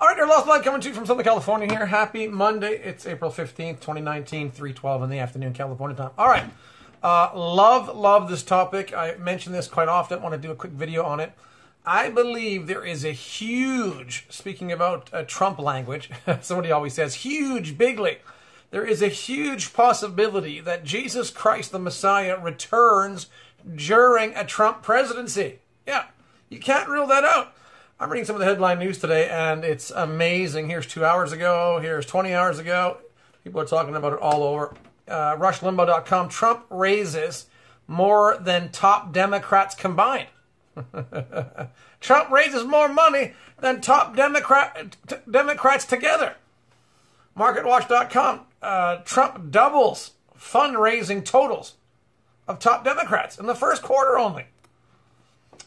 All right, your Lost Blood coming to you from Southern California here. Happy Monday. It's April 15th, 2019, 312 in the afternoon, California time. All right. Uh, love, love this topic. I mention this quite often. want to do a quick video on it. I believe there is a huge, speaking about uh, Trump language, somebody always says, huge, bigly. There is a huge possibility that Jesus Christ, the Messiah, returns during a Trump presidency. Yeah, you can't rule that out. I'm reading some of the headline news today, and it's amazing. Here's two hours ago. Here's 20 hours ago. People are talking about it all over. Uh. Trump raises more than top Democrats combined. Trump raises more money than top Democrat, t- Democrats together. MarketWatch.com. Uh, Trump doubles fundraising totals of top Democrats in the first quarter only.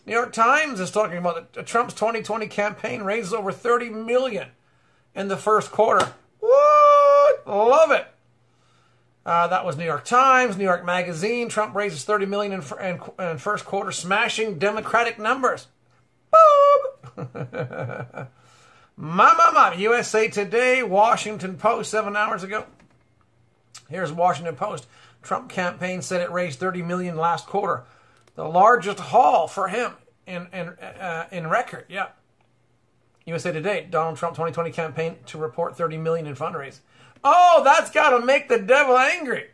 New York Times is talking about that Trump's 2020 campaign raises over 30 million in the first quarter. What? Love it. Uh, that was New York Times, New York Magazine. Trump raises 30 million in, in, in first quarter, smashing Democratic numbers. Boom! my, my, my. USA Today, Washington Post, seven hours ago. Here's Washington Post. Trump campaign said it raised 30 million last quarter, the largest haul for him in in uh, in record. Yeah. USA Today, Donald Trump 2020 campaign to report 30 million in fundraise. Oh, that's got to make the devil angry.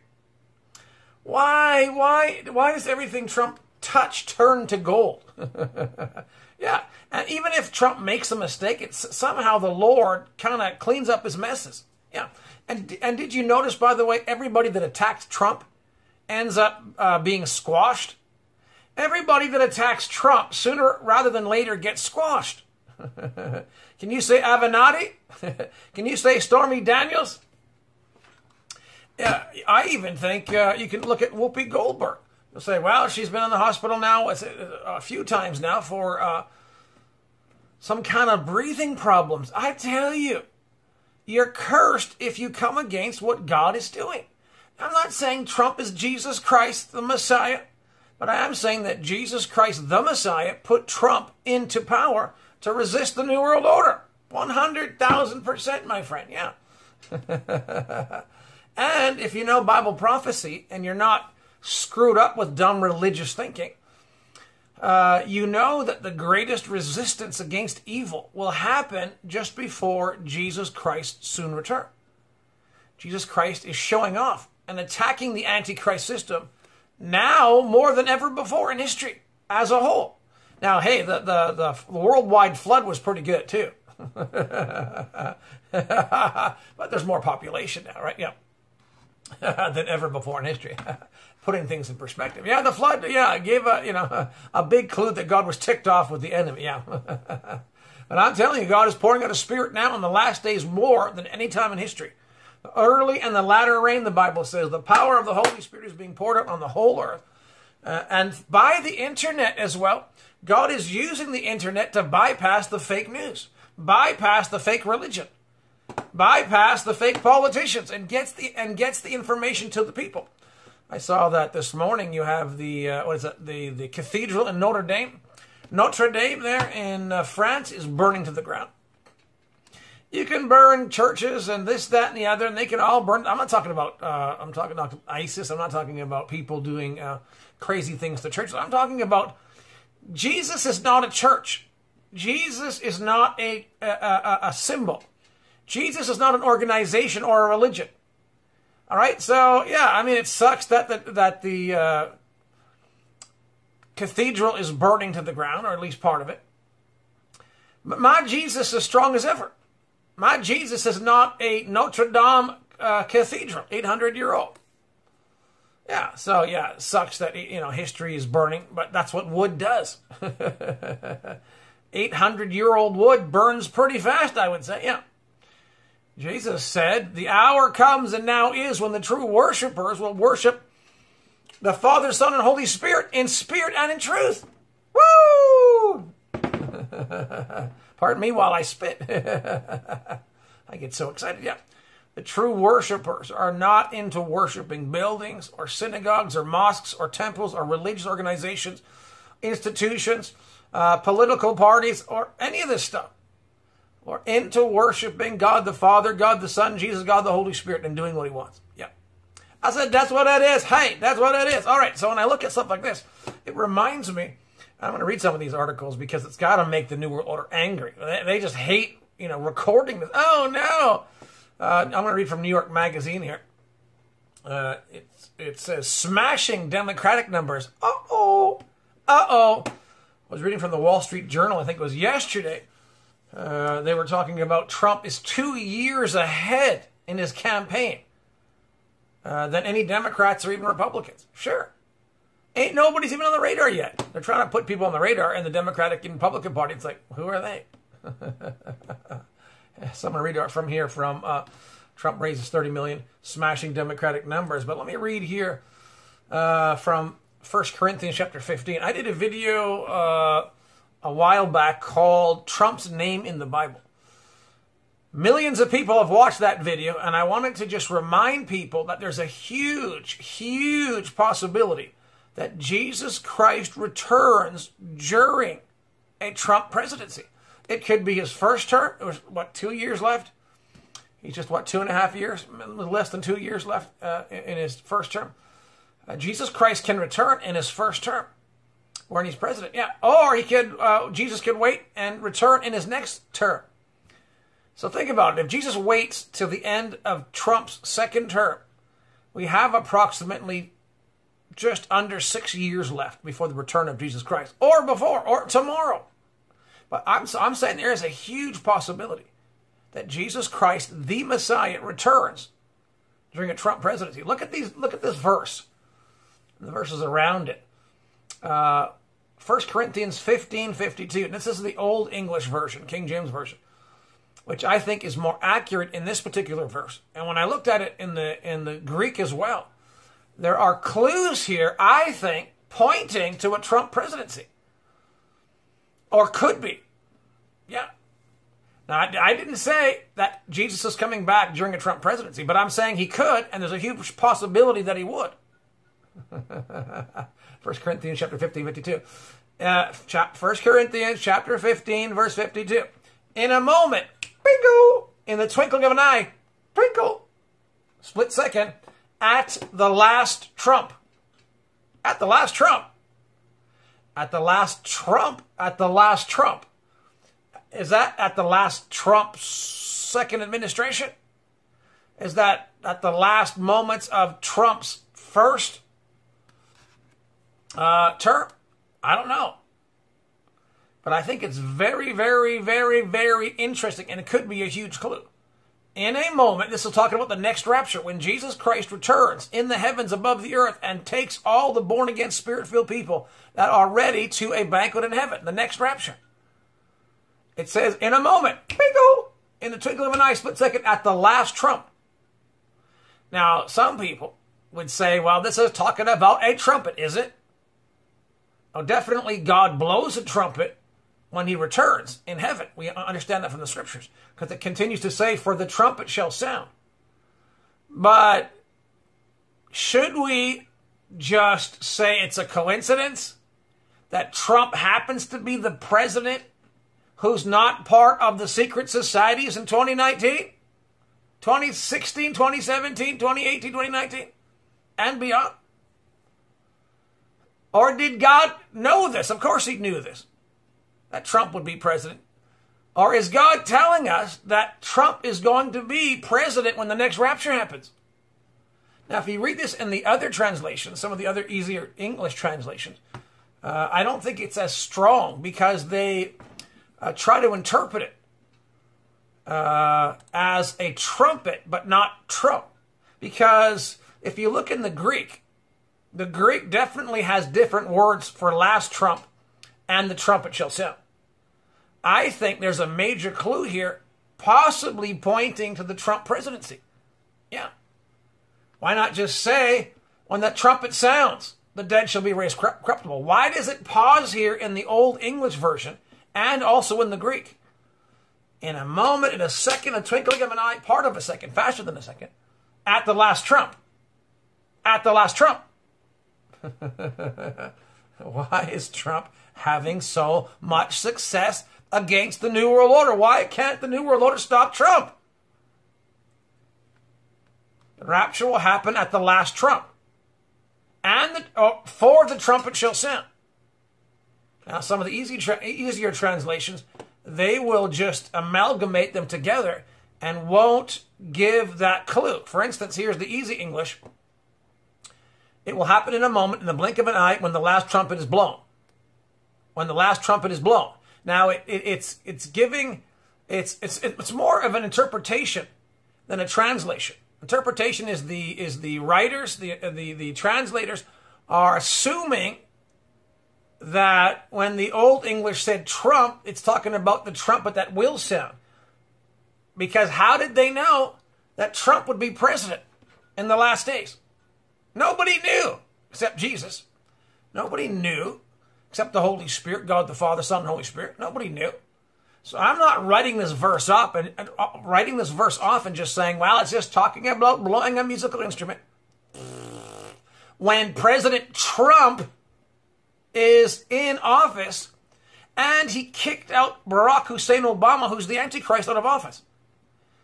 Why, why, why does everything Trump touch turn to gold? yeah, and even if Trump makes a mistake, it's somehow the Lord kind of cleans up his messes. Yeah, and and did you notice, by the way, everybody that attacked Trump ends up uh, being squashed. Everybody that attacks Trump sooner rather than later gets squashed. Can you say Avenatti? Can you say Stormy Daniels? Yeah, I even think uh, you can look at Whoopi Goldberg. You'll say, well, she's been in the hospital now a few times now for uh, some kind of breathing problems. I tell you, you're cursed if you come against what God is doing. I'm not saying Trump is Jesus Christ, the Messiah, but I am saying that Jesus Christ, the Messiah, put Trump into power to resist the New World Order. 100,000%, my friend, yeah. And if you know Bible prophecy and you're not screwed up with dumb religious thinking, uh, you know that the greatest resistance against evil will happen just before Jesus Christ's soon return. Jesus Christ is showing off and attacking the Antichrist system now more than ever before in history as a whole. Now, hey, the, the, the worldwide flood was pretty good too. but there's more population now, right? Yeah. than ever before in history. Putting things in perspective. Yeah, the flood, yeah, gave a, you know, a, a big clue that God was ticked off with the enemy. Yeah. but I'm telling you, God is pouring out a spirit now in the last days more than any time in history. The early and the latter rain, the Bible says, the power of the Holy Spirit is being poured out on the whole earth. Uh, and by the internet as well, God is using the internet to bypass the fake news, bypass the fake religion bypass the fake politicians and gets the and gets the information to the people. I saw that this morning. You have the uh, what is it? The the cathedral in Notre Dame, Notre Dame there in uh, France is burning to the ground. You can burn churches and this, that, and the other, and they can all burn. I'm not talking about. Uh, I'm talking about ISIS. I'm not talking about people doing uh, crazy things to churches. I'm talking about Jesus is not a church. Jesus is not a, a, a, a symbol. Jesus is not an organization or a religion. All right, so yeah, I mean, it sucks that the, that the uh, cathedral is burning to the ground, or at least part of it. But my Jesus is strong as ever. My Jesus is not a Notre Dame uh, cathedral, 800 year old. Yeah, so yeah, it sucks that you know history is burning, but that's what wood does. 800 year old wood burns pretty fast, I would say. Yeah. Jesus said, The hour comes and now is when the true worshipers will worship the Father, Son, and Holy Spirit in spirit and in truth. Woo! Pardon me while I spit. I get so excited. Yeah. The true worshipers are not into worshiping buildings or synagogues or mosques or temples or religious organizations, institutions, uh, political parties, or any of this stuff. or into worshiping God the Father, God the Son, Jesus, God the Holy Spirit, and doing what He wants. Yeah. I said, that's what that is. Hey, that's what it is. All right. So when I look at stuff like this, it reminds me. I'm going to read some of these articles because it's got to make the New World Order angry. They just hate, you know, recording this. Oh no! Uh, I'm going to read from New York Magazine here. Uh, it, it says smashing Democratic numbers. Uh oh. Uh oh. I was reading from the Wall Street Journal. I think it was yesterday. Uh, they were talking about Trump is two years ahead in his campaign uh, than any Democrats or even Republicans. Sure. Ain't nobody's even on the radar yet. They're trying to put people on the radar, and the Democratic and Republican Party, it's like, who are they? so I'm going to read from here from uh, Trump raises 30 million, smashing Democratic numbers. But let me read here uh, from 1 Corinthians chapter 15. I did a video uh, a while back called Trump's Name in the Bible. Millions of people have watched that video, and I wanted to just remind people that there's a huge, huge possibility that Jesus Christ returns during a Trump presidency. It could be his first term. It was, what, two years left? He's just, what, two and a half years? Less than two years left uh, in his first term. Uh, Jesus Christ can return in his first term when he's president. Yeah. Or he could, uh, Jesus could wait and return in his next term. So think about it. If Jesus waits till the end of Trump's second term, we have approximately just under six years left before the return of Jesus Christ, or before, or tomorrow. But I'm, I'm saying there is a huge possibility that Jesus Christ, the Messiah, returns during a Trump presidency. Look at these. Look at this verse. The verses around it. Uh, 1 Corinthians 15, 52. And this is the Old English version, King James Version which I think is more accurate in this particular verse. And when I looked at it in the in the Greek as well, there are clues here, I think, pointing to a Trump presidency. Or could be. Yeah. Now, I, I didn't say that Jesus is coming back during a Trump presidency, but I'm saying he could, and there's a huge possibility that he would. 1 Corinthians chapter 15, 52. Uh, 1 Corinthians chapter 15, verse 52. In a moment, bingo, in the twinkling of an eye, twinkle, split second, at the last Trump. At the last Trump. At the last Trump. At the last Trump. Is that at the last Trump's second administration? Is that at the last moments of Trump's first uh, term? I don't know. But I think it's very, very, very, very interesting, and it could be a huge clue. In a moment, this is talking about the next rapture, when Jesus Christ returns in the heavens above the earth and takes all the born again, spirit filled people that are ready to a banquet in heaven, the next rapture. It says, in a moment, bingo, in the twinkling of an eye, split second, at the last trump. Now, some people would say, well, this is talking about a trumpet, is it? Oh, definitely God blows a trumpet when he returns in heaven. We understand that from the scriptures because it continues to say, For the trumpet shall sound. But should we just say it's a coincidence that Trump happens to be the president who's not part of the secret societies in 2019, 2016, 2017, 2018, 2019, and beyond? Or did God know this? Of course he knew this that Trump would be president? Or is God telling us that Trump is going to be president when the next rapture happens? Now, if you read this in the other translations, some of the other easier English translations, uh, I don't think it's as strong because they uh, try to interpret it uh, as a trumpet, but not Trump. Because if you look in the Greek, the Greek definitely has different words for last trump and the trumpet shall sound. I think there's a major clue here, possibly pointing to the Trump presidency. Yeah. Why not just say, when that trumpet sounds, the dead shall be raised corruptible? Why does it pause here in the Old English version and also in the Greek? In a moment, in a second, a twinkling of an eye, part of a second, faster than a second, at the last trump. At the last trump. Why is Trump having so much success against the New World Order. Why can't the New World Order stop Trump? The rapture will happen at the last trump. And the, oh, for the trumpet shall sound. Now, some of the easy tra- easier translations, they will just amalgamate them together and won't give that clue. For instance, here's the easy English. It will happen in a moment, in the blink of an eye, when the last trumpet is blown. When the last trumpet is blown. Now, it, it, it's it's giving, it's it's it's more of an interpretation than a translation. Interpretation is the is the writers, the the the translators are assuming that when the old English said trump, it's talking about the trumpet that will sound. Because how did they know that Trump would be president in the last days? Nobody knew except Jesus. Nobody knew except the Holy Spirit, God the Father, Son, and Holy Spirit. Nobody knew. So I'm not writing this verse up and, and uh, writing this verse off and just saying, well, it's just talking about blowing a musical instrument. When President Trump is in office and he kicked out Barack Hussein Obama, who's the Antichrist, out of office.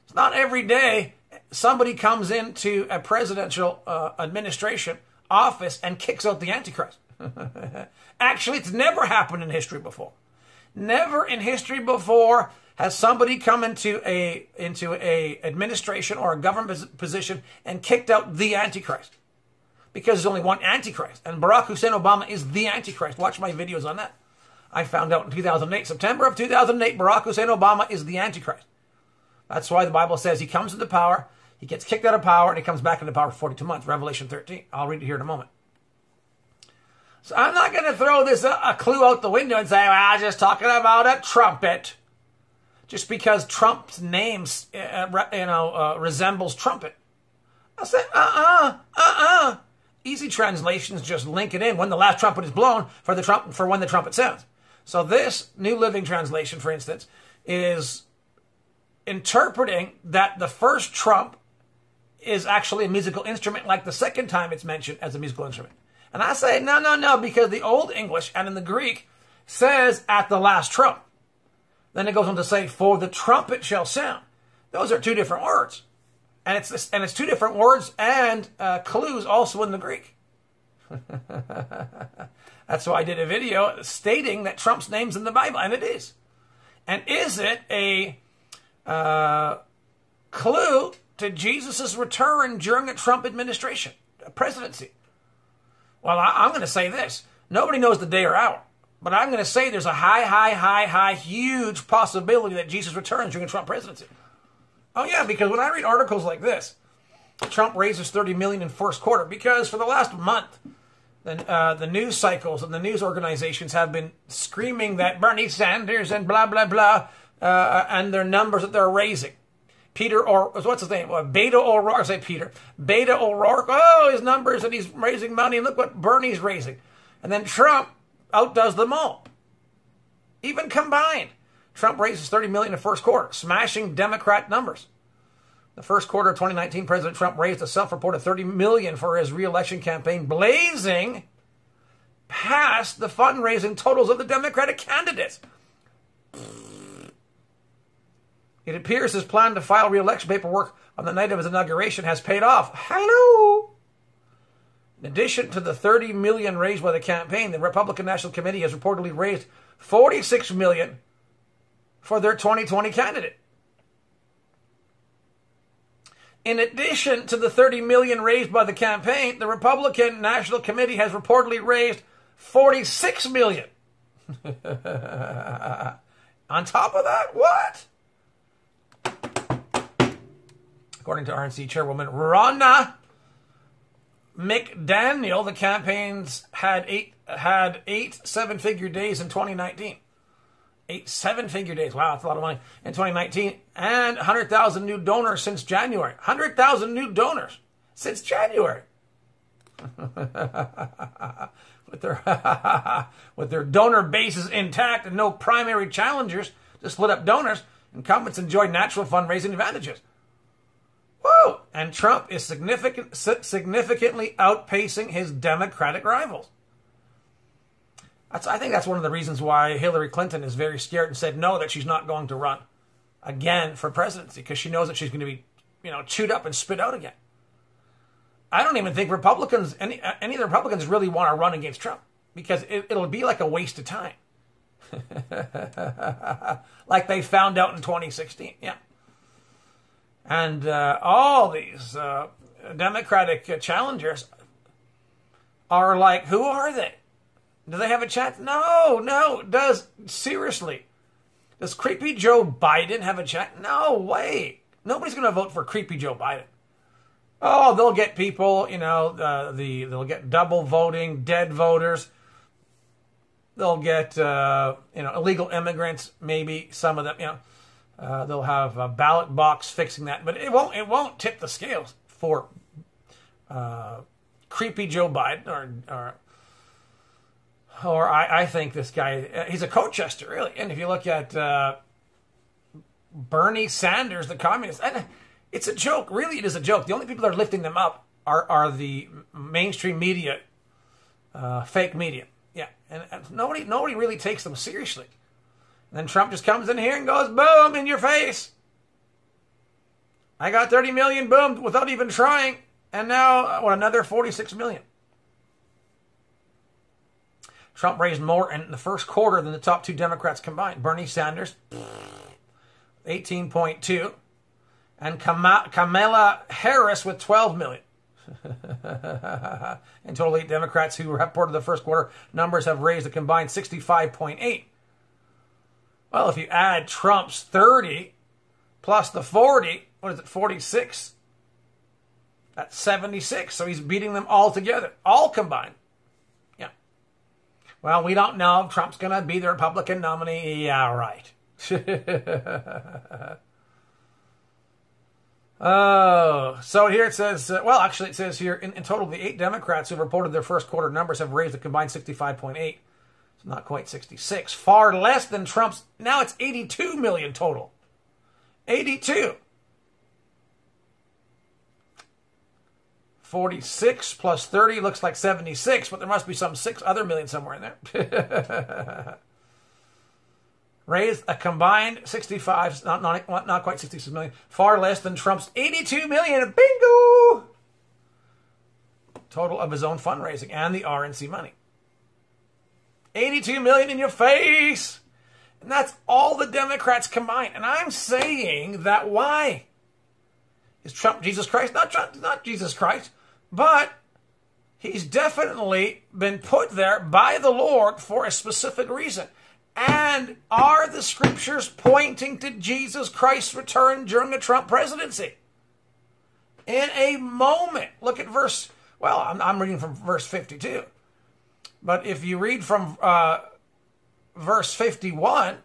It's not every day somebody comes into a presidential uh, administration office and kicks out the Antichrist. Actually, it's never happened in history before. Never in history before has somebody come into a into a administration or a government position and kicked out the Antichrist. Because there's only one Antichrist, and Barack Hussein Obama is the Antichrist. Watch my videos on that. I found out in 2008, September of 2008, Barack Hussein Obama is the Antichrist. That's why the Bible says he comes into power, he gets kicked out of power, and he comes back into power for 42 months. Revelation 13. I'll read it here in a moment. So I'm not going to throw this uh, a clue out the window and say, well, I'm just talking about a trumpet. Just because Trump's name, uh, uh, you know, uh, resembles trumpet. I said, uh-uh, uh-uh. Easy translations just link it in when the last trumpet is blown for the trump for when the trumpet sounds. So this New Living Translation, for instance, is interpreting that the first trump is actually a musical instrument, like the second time it's mentioned as a musical instrument. And I say, no, no, no, because the Old English and in the Greek says at the last trump. Then it goes on to say, for the trumpet shall sound. Those are two different words. And it's, and it's two different words and uh, clues also in the Greek. That's why I did a video stating that Trump's name's in the Bible, and it is. And is it a uh, clue to Jesus' return during the Trump administration, presidency? Well, I, am going to say this. Nobody knows the day or hour. But I'm going to say there's a high, high, high, high, huge possibility that Jesus returns during the Trump presidency. Oh yeah, because when I read articles like this, Trump raises 30 million in first quarter because for the last month, the, uh, the news cycles and the news organizations have been screaming that Bernie Sanders and blah blah blah uh, and their numbers that they're raising. Peter or what's his name? Uh, Beto O'Rourke. I say Peter. Beto O'Rourke. Oh, his numbers and he's raising money. And look what Bernie's raising. And then Trump outdoes them all. Even combined, Trump raises 30 million in the first quarter, smashing Democrat numbers. The first quarter of 2019, President Trump raised a self-reported 30 million for his reelection campaign, blazing past the fundraising totals of the Democratic candidates. It appears his plan to file re-election paperwork on the night of his inauguration has paid off. Hello! In addition to the 30 million raised by the campaign, the Republican National Committee has reportedly raised 46 million for their 2020 candidate. In addition to the 30 million raised by the campaign, the Republican National Committee has reportedly raised 46 million. On top of that, what? According to RNC chairwoman Ronna McDaniel, the campaigns had eight had eight seven figure days in 2019. Eight seven figure days. Wow, that's a lot of money in 2019, and 100,000 new donors since January. 100,000 new donors since January. with their with their donor bases intact and no primary challengers to split up donors, incumbents enjoy natural fundraising advantages. Woo! And Trump is significant, significantly outpacing his Democratic rivals. That's, I think that's one of the reasons why Hillary Clinton is very scared and said no, that she's not going to run again for presidency because she knows that she's going to be, you know, chewed up and spit out again. I don't even think Republicans, any, any of the Republicans really want to run against Trump because it, it'll be like a waste of time. like they found out in 2016. Yeah. And uh, all these uh, Democratic challengers are like, who are they? Do they have a chance? No, no. Does seriously? Does creepy Joe Biden have a chance? No way. Nobody's going to vote for creepy Joe Biden. Oh, they'll get people, you know, uh, the they'll get double voting, dead voters. They'll get, uh, you know, illegal immigrants. Maybe some of them, you know, uh, they'll have a ballot box fixing that, but it won't. It won't tip the scales for uh, creepy Joe Biden or or or I, I think this guy, uh, he's a Colchester, really. And if you look at uh, Bernie Sanders, the communist, it's a joke. Really, it is a joke. The only people that are lifting them up are, are the mainstream media, uh, fake media. Yeah, and, and, nobody nobody really takes them seriously. And then Trump just comes in here and goes, boom, in your face. I got 30 million, boom, without even trying. And now, what, another 46 million. Trump raised more in the first quarter than the top two Democrats combined. Bernie Sanders, 18.2, and Kamala Harris with 12 million. in total, eight Democrats who reported the first quarter numbers have raised a combined 65.8. Well, if you add Trump's 30 plus the 40, what is it, 46? That's 76. So he's beating them all together, all combined. Yeah. Well, we don't know if Trump's going to be the Republican nominee. Yeah, right. Oh, so here it says, uh, well, actually, it says here in, in, total, the eight Democrats who have reported their first quarter numbers have raised a combined 65.8. Not quite 66. Far less than Trump's. Now it's 82 million total. 82. 46 plus 30 looks like 76, but there must be some six other million somewhere in there. Raised a combined 65, not, not, not quite 66 million, far less than Trump's 82 million. Bingo! Total of his own fundraising and the RNC money. 82 million in your face! And that's all the Democrats combined. And I'm saying that why? Is Trump Jesus Christ? Not, Trump, not Jesus Christ. But he's definitely been put there by the Lord for a specific reason. And are the scriptures pointing to Jesus Christ's return during the Trump presidency? In a moment, look at verse, well, I'm, I'm reading from verse 52. But if you read from uh, verse 51,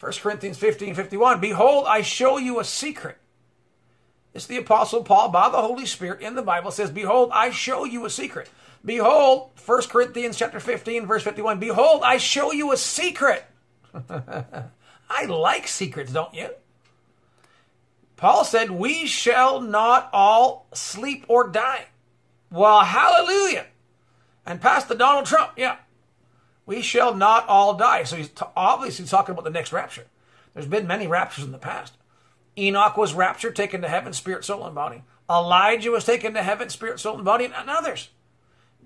1 Corinthians 15 51, behold, I show you a secret. It's the Apostle Paul by the Holy Spirit in the Bible says, Behold, I show you a secret. Behold, 1 Corinthians chapter 15, verse 51, Behold, I show you a secret. I like secrets, don't you? Paul said, We shall not all sleep or die. Well, hallelujah. And past the Donald Trump, yeah. We shall not all die. So he's t- obviously talking about the next rapture. There's been many raptures in the past. Enoch was raptured, taken to heaven, spirit, soul, and body. Elijah was taken to heaven, spirit, soul, and body, and others.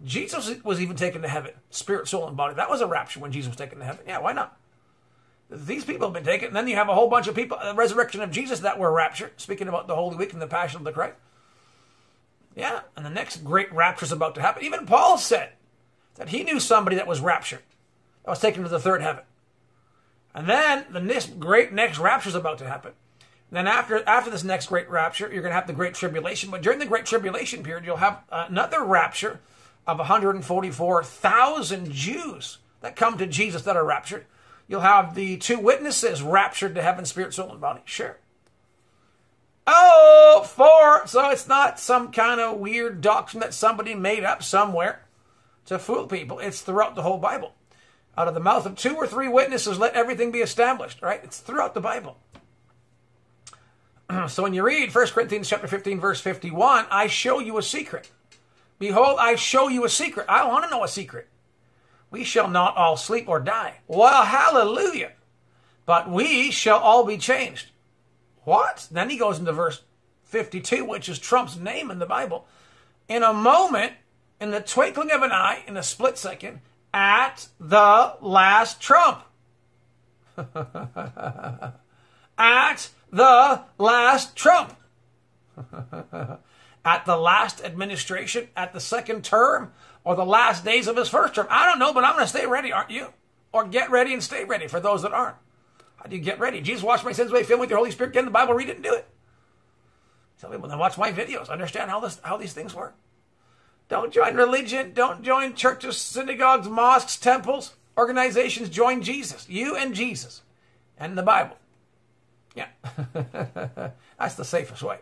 Jesus was even taken to heaven, spirit, soul, and body. That was a rapture when Jesus was taken to heaven. Yeah, why not? These people have been taken. And then you have a whole bunch of people, the resurrection of Jesus that were raptured, speaking about the Holy Week and the Passion of the Christ. Yeah, and the next great rapture is about to happen. Even Paul said that he knew somebody that was raptured, that was taken to the third heaven. And then the next great next rapture is about to happen. Then after after this next great rapture, you're going to have the great tribulation. But during the great tribulation period, you'll have another rapture of 144,000 Jews that come to Jesus that are raptured. You'll have the two witnesses raptured to heaven, spirit, soul, and body. Sure. Oh, four. So it's not some kind of weird doctrine that somebody made up somewhere to fool people. It's throughout the whole Bible. Out of the mouth of two or three witnesses, let everything be established, right? It's throughout the Bible. so when you read 1 Corinthians chapter 15, verse 51, I show you a secret. Behold, I show you a secret. I want to know a secret. we shall not all sleep or die. Well, hallelujah. But we shall all be changed. What? Then he goes into verse 52, which is Trump's name in the Bible. In a moment, in the twinkling of an eye, in a split second, at the last trump. at the last trump. at the last administration, at the second term, or the last days of his first term. I don't know, but I'm going to stay ready, aren't you? Or get ready and stay ready for those that aren't. How do you get ready? Jesus washed my sins away, fill me with your Holy Spirit, get in the Bible, read it, and do it. Tell people, then watch my videos. Understand how this how these things work. Don't join religion. Don't join churches, synagogues, mosques, temples, organizations. Join Jesus. You and Jesus. And the Bible. Yeah. That's the safest way.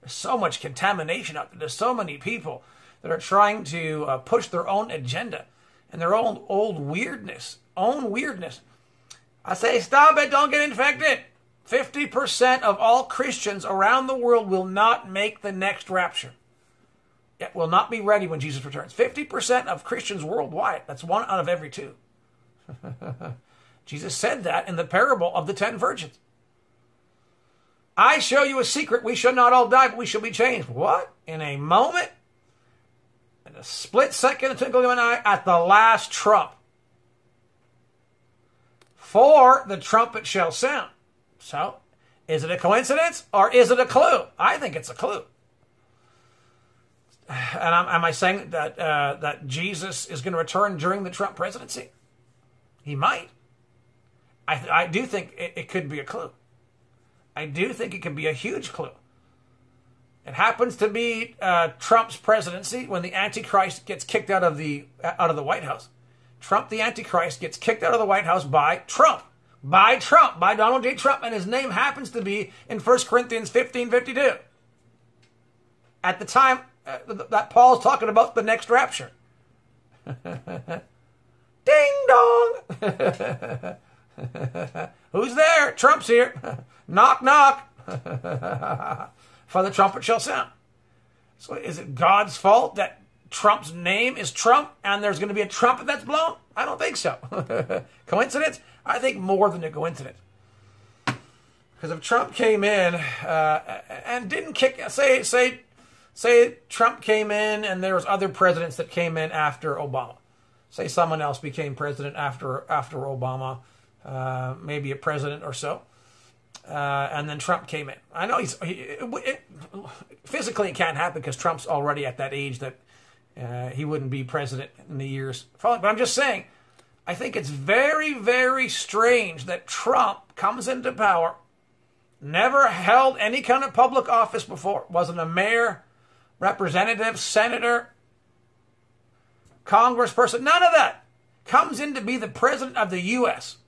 There's so much contamination out there. There's so many people that are trying to uh, push their own agenda and their own old weirdness, own weirdness. I say, stop it, don't get infected. 50% of all Christians around the world will not make the next rapture. It will not be ready when Jesus returns. 50% of Christians worldwide, that's one out of every two. Jesus said that in the parable of the ten virgins. I show you a secret. We shall not all die, but we shall be changed. What? In a moment? In a split second, a twinkling of an eye, at the last trump. For the trumpet shall sound. So, is it a coincidence or is it a clue? I think it's a clue. And am I saying that uh, that Jesus is going to return during the Trump presidency? He might. I, I do think it, it could be a clue. I do think it could be a huge clue. It happens to be uh, Trump's presidency when the Antichrist gets kicked out of the out of the White House. Trump, the Antichrist, gets kicked out of the White House by Trump, by Trump, by Donald J. Trump, and his name happens to be in 1 Corinthians 15 52. At the time uh, that Paul's talking about the next rapture. Ding dong! Who's there? Trump's here. knock, knock. For the trumpet shall sound. So is it God's fault that Trump's name is Trump and there's going to be a trumpet that's blown? I don't think so. coincidence? I think more than a coincidence. Because if Trump came in uh, and didn't kick, say, say, say Trump came in and there was other presidents that came in after Obama. Say someone else became president after after Obama uh, maybe a president or so. Uh, and then Trump came in. I know he's he, it, physically it can't happen because Trump's already at that age that uh, he wouldn't be president in the years following. But I'm just saying, I think it's very, very strange that Trump comes into power, never held any kind of public office before, wasn't a mayor, representative, senator, congressperson, none of that. Comes in to be the president of the U.S.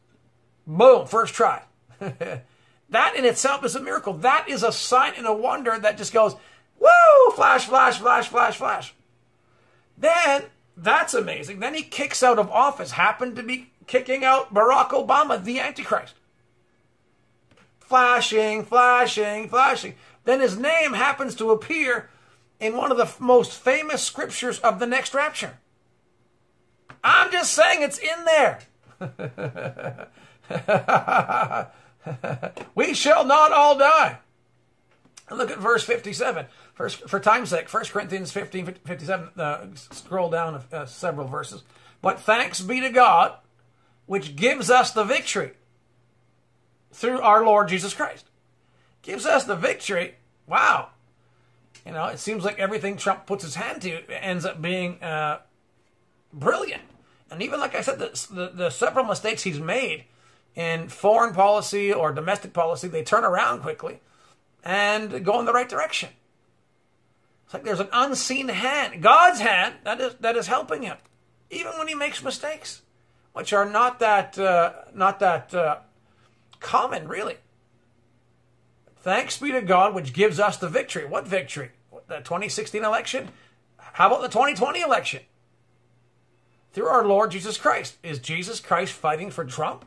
Boom, first try. that in itself is a miracle. That is a sign and a wonder that just goes, whoa, flash, flash, flash, flash, flash. Then, that's amazing. Then he kicks out of office, happened to be kicking out Barack Obama, the Antichrist. Flashing, flashing, flashing. Then his name happens to appear in one of the most famous scriptures of the next rapture. I'm just saying it's in there. we shall not all die. Look at verse 57. First, for time's sake, 1 Corinthians 15, 57, uh, scroll down uh, several verses. But thanks be to God, which gives us the victory through our Lord Jesus Christ. Gives us the victory. Wow. You know, it seems like everything Trump puts his hand to ends up being uh, brilliant. And even like I said, the, the, the several mistakes he's made in foreign policy or domestic policy, they turn around quickly and go in the right direction. It's like there's an unseen hand, God's hand, that is that is helping him, even when he makes mistakes, which are not that uh, not that uh, common, really. Thanks be to God, which gives us the victory. What victory? The 2016 election? How about the 2020 election? Through our Lord Jesus Christ. Is Jesus Christ fighting for Trump?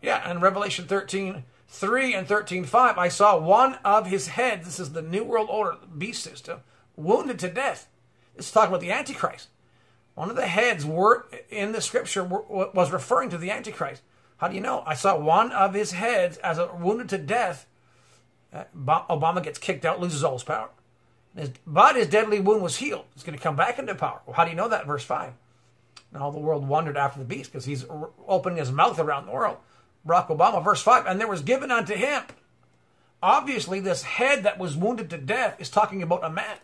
Yeah, and Revelation 13, 3 and 13, 5, I saw one of his heads, this is the New World Order beast system, wounded to death. Is talking about the Antichrist. One of the heads were in the scripture was referring to the Antichrist. How do you know? I saw one of his heads as a wounded to death. Uh, Obama gets kicked out, loses all his power. His, but his deadly wound was healed. He's going to come back into power. Well, how do you know that? Verse 5. And all the world wondered after the beast because he's opening his mouth around the world. Barack Obama, verse 5. And there was given unto him. Obviously, this head that was wounded to death is talking about a man.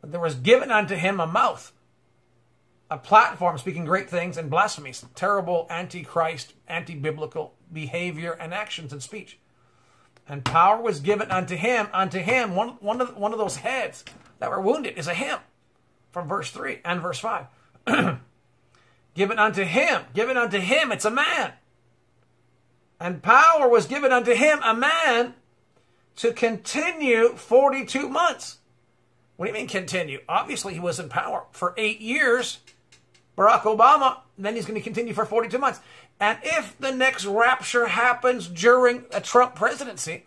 But there was given unto him a mouth, a platform speaking great things and blasphemies, terrible antichrist, anti biblical behavior and actions and speech and power was given unto him. Unto him, one, one, of, one of those heads that were wounded is a him from verse 3 and verse 5. given unto him, given unto him, it's a man. And power was given unto him, a man, to continue 42 months. What do you mean continue? Obviously, he was in power for eight years. Barack Obama, then he's going to continue for 42 months. And if the next rapture happens during a Trump presidency,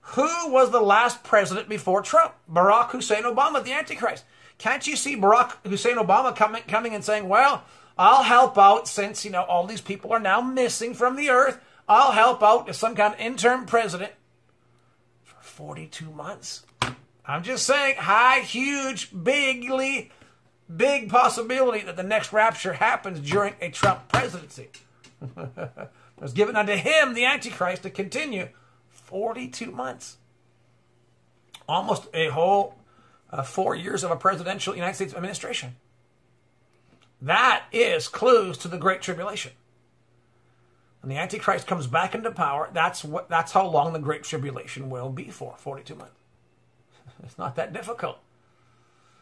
who was the last president before Trump? Barack Hussein Obama, the Antichrist. Can't you see Barack Hussein Obama coming, coming and saying, well, I'll help out since, you know, all these people are now missing from the earth. I'll help out as some kind of interim president for 42 months. I'm just saying, high, huge, bigly, big possibility that the next rapture happens during a Trump presidency. was given unto him, the Antichrist, to continue 42 months. Almost a whole uh, four years of a presidential United States administration. That is clues to the Great Tribulation. When the Antichrist comes back into power, that's what that's how long the Great Tribulation will be for, 42 months. It's not that difficult.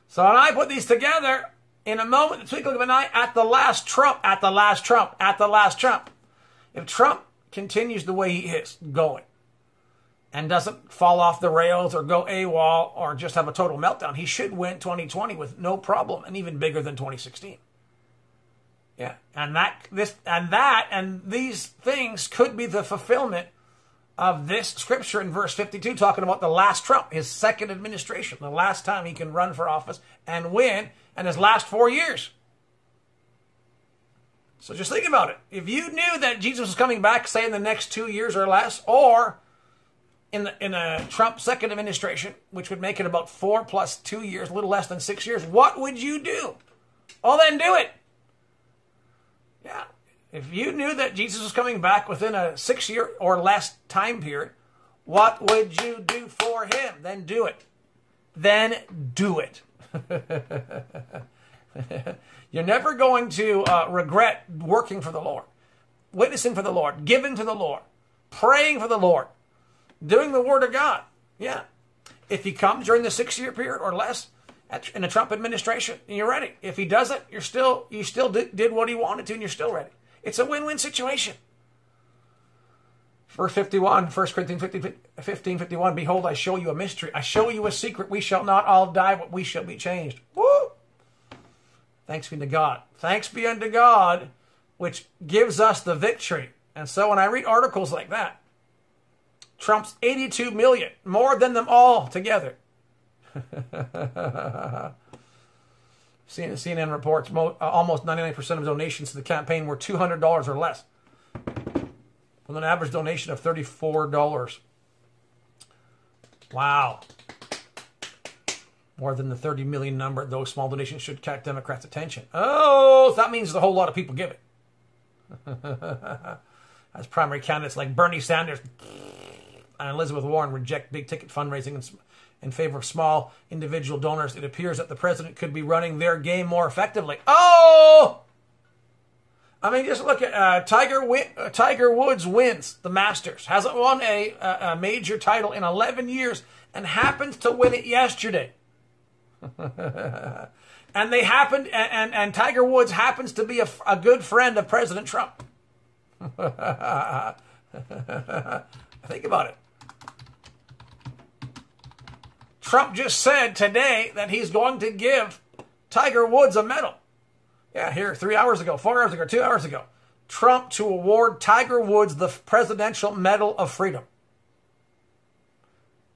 So when I put these together, in a moment, the twinkling of an eye, at the last Trump, at the last Trump, at the last Trump. If Trump continues the way he is going and doesn't fall off the rails or go AWOL or just have a total meltdown, he should win 2020 with no problem and even bigger than 2016. Yeah, and that this and that and these things could be the fulfillment of this scripture in verse 52 talking about the last Trump, his second administration, the last time he can run for office and win and his last four years. So just think about it. If you knew that Jesus was coming back, say in the next two years or less, or in the, in a Trump second administration, which would make it about four plus two years, a little less than six years, what would you do? Well, then do it. Yeah. If you knew that Jesus was coming back within a six year or less time period, what would you do for him? Then do it. Then do it. You're never going to uh, regret working for the Lord, witnessing for the Lord, giving to the Lord, praying for the Lord, doing the Word of God. Yeah. If he comes during the six year period or less in the Trump administration, you're ready. If he doesn't, you're still you still did, what he wanted to, and you're still ready. It's a win win situation. Verse 51, 1 Corinthians 15, 15, 51, Behold, I show you a mystery. I show you a secret. We shall not all die, but we shall be changed. Woo! Thanks be to God. Thanks be unto God, which gives us the victory. And so when I read articles like that, Trump's 82 million, more than them all together. CNN reports uh, almost 99% of donations to the campaign were $200 or less with an average donation of $34. Wow. More than the 30 million number, those small donations should catch Democrats' attention. Oh, that means a whole lot of people give it. As primary candidates like Bernie Sanders and Elizabeth Warren reject big ticket fundraising in favor of small individual donors, it appears that the president could be running their game more effectively. Oh! I mean, just look at uh, Tiger. Win- uh, Tiger Woods wins the Masters. Hasn't won a, a, a major title in 11 years, and happens to win it yesterday. and they happened, and, and, and, Tiger Woods happens to be a, a good friend of President Trump. Think about it. Trump just said today that he's going to give Tiger Woods a medal. Yeah, here, three hours ago, four hours ago, two hours ago. Trump to award Tiger Woods the Presidential Medal of Freedom.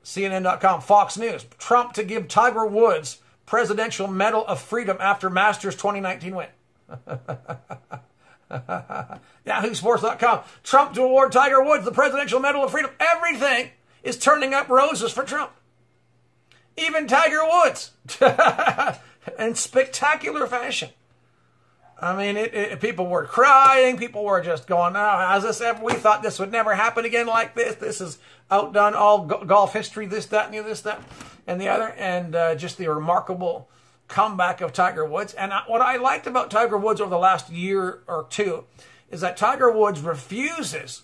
CNN.com, Fox News. Trump to give Tiger Woods Presidential Medal of Freedom after Masters 2019 win. Yahoo YahooSports.com. Trump to award Tiger Woods the Presidential Medal of Freedom. Everything is turning up roses for Trump. Even Tiger Woods. in spectacular fashion. I mean, it, it, people were crying. People were just going, "Oh, has this ever? We thought this would never happen again like this. This has outdone all go- golf history. This, that, and the this, that, and the other." And uh, just the remarkable comeback of Tiger Woods. And what I liked about Tiger Woods over the last year or two is that Tiger Woods refuses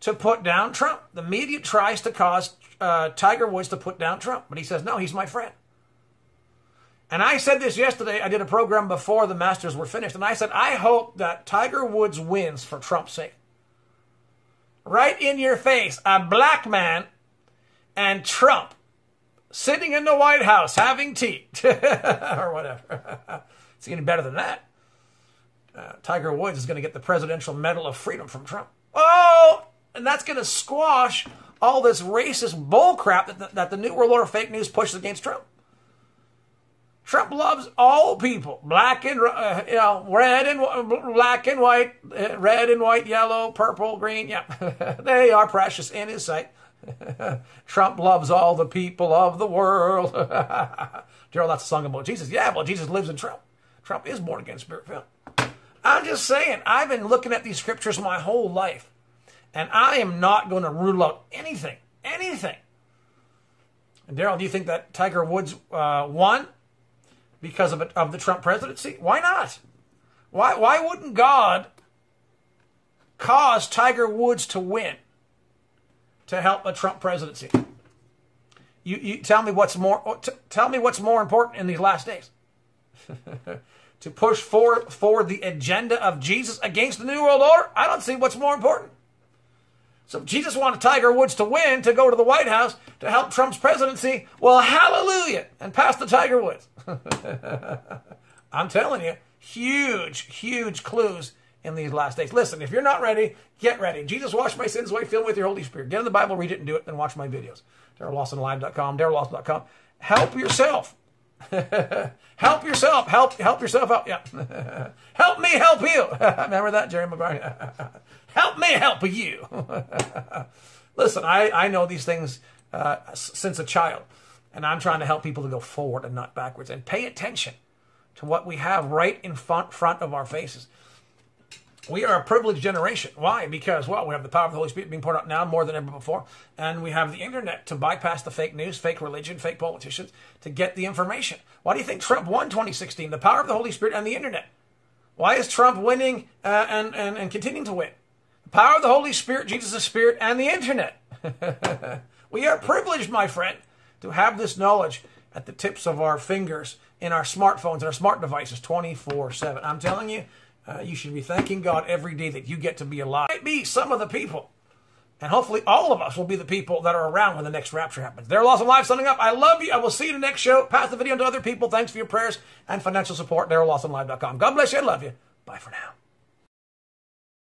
to put down Trump. The media tries to cause uh, Tiger Woods to put down Trump, but he says, "No, he's my friend." And I said this yesterday. I did a program before the Masters were finished, and I said, I hope that Tiger Woods wins for Trump's sake. Right in your face, a black man and Trump sitting in the White House having tea or whatever. it's getting better than that. Uh, Tiger Woods is going to get the Presidential Medal of Freedom from Trump. Oh, and that's going to squash all this racist bullcrap that the, that the New World Order fake news pushes against Trump. Trump loves all people, black and uh, you know, red and black and white, uh, red and white, yellow, purple, green. Yeah, they are precious in His sight. Trump loves all the people of the world. Gerald, that's a song about Jesus. Yeah, well, Jesus lives in Trump. Trump is born again, spirit filled. I'm just saying, I've been looking at these scriptures my whole life, and I am not going to rule out anything, anything. And Daryl, do you think that Tiger Woods uh, won? because of, of the Trump presidency? Why not? Why, why wouldn't God cause Tiger Woods to win to help a Trump presidency? You, you tell me what's more oh, t- tell me what's more important in these last days. to push for for the agenda of Jesus against the New World Order? I don't see what's more important. So Jesus wanted Tiger Woods to win to go to the White House to help Trump's presidency, well, hallelujah, and pass the Tiger Woods. I'm telling you, huge, huge clues in these last days. Listen, if you're not ready, get ready. Jesus washed my sins away, fill me with your Holy Spirit. Get in the Bible, read it, and do it, then watch my videos. DarylLawsonLive.com, DarylLawson.com. Help yourself. help yourself. Help help yourself out. Yeah. help me help you. Remember that, Jerry Maguire? help me help you. Listen, I, I know these things uh, since a child. And I'm trying to help people to go forward and not backwards and pay attention to what we have right in front, front of our faces. We are a privileged generation. Why? Because, well, we have the power of the Holy Spirit being poured out now more than ever before. And we have the internet to bypass the fake news, fake religion, fake politicians to get the information. Why do you think Trump won 2016? The power of the Holy Spirit and the internet. Why is Trump winning uh, and, and, and continuing to win? The power of the Holy Spirit, Jesus' Spirit, and the internet. we are privileged, my friend to have this knowledge at the tips of our fingers in our smartphones and our smart devices 24 7. I'm telling you, uh, you should be thanking God every day that you get to be alive. Might be some of the people, and hopefully all of us will be the people that are around when the next rapture happens. Daryl Lawson Live signing up. I love you. I will see you in the next show. Pass the video to other people. Thanks for your prayers and financial support. There are lots DarylLawsonLive.com. God bless you. I love you. Bye for now.